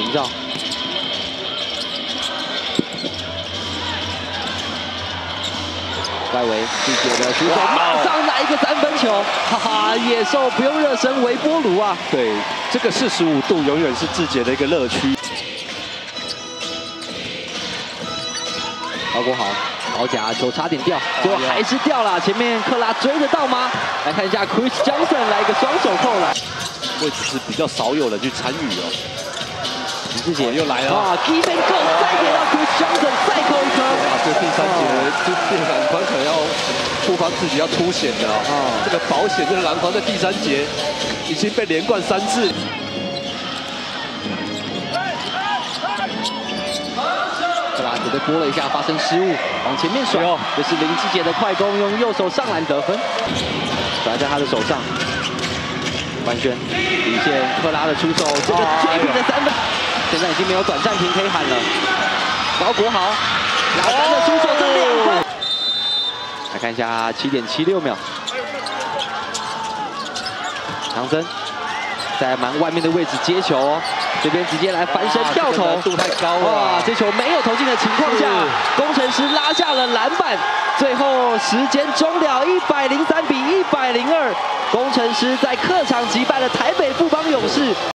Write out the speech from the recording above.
林兆。外围季节的出手，马上来一个三分球，哈哈！野兽不用热身，微波炉啊！对，这个四十五度永远是志杰的一个乐趣。包裹好，好假球差点掉，最后还是掉了。前面克拉追得到吗？来看一下 Chris Johnson 来一个双手扣篮，位置是比较少有人去参与哦。李志杰又来了啊！Keep and go，再给到 Chris Johnson，再扣一颗。哇，这第三节就变篮筐可能要触发自己要凸显的啊。这个保险这个篮筐在第三节已经被连贯三次。克拉只被拨了一下，发生失误，往前面甩。这是林志杰的快攻，用右手上篮得分，甩在他的手上。官宣，底线克拉的出手，这个追平的三分，现在已经没有短暂停可以喊了。高国豪，老三的出手，这两分。来看一下七点七六秒，唐僧在蛮外面的位置接球哦，这边直接来翻身跳投，度太高了。哇，这球没有投进的情况下，工程师拉下了篮板。最后时间终了，一百零三比一百零二，工程师在客场击败了台北富邦勇士。